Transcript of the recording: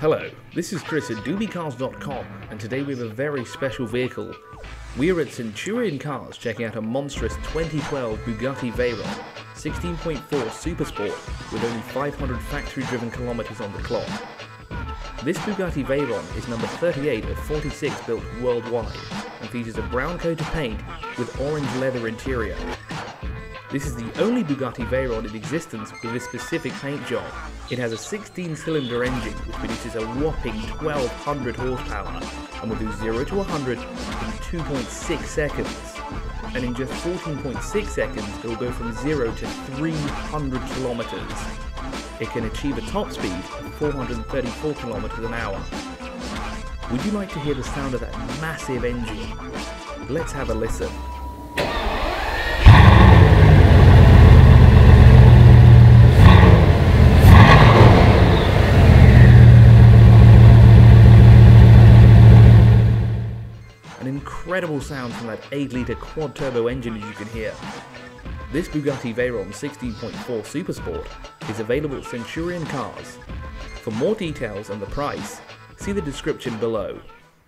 Hello, this is Chris at dubicars.com, and today we have a very special vehicle. We are at Centurion Cars checking out a monstrous 2012 Bugatti Veyron 16.4 Supersport with only 500 factory driven kilometers on the clock. This Bugatti Veyron is number 38 of 46 built worldwide and features a brown coat of paint with orange leather interior. This is the only Bugatti Veyron in existence with this specific paint job. It has a 16-cylinder engine which produces a whopping 1200 horsepower and will do 0 to 100 in 2.6 seconds. And in just 14.6 seconds it will go from 0 to 300 kilometers. It can achieve a top speed of 434 kilometers an hour. Would you like to hear the sound of that massive engine? Let's have a listen. An incredible sound from that 8 litre quad turbo engine as you can hear. This Bugatti Veyron 16.4 Supersport is available at Centurion Cars. For more details and the price, see the description below.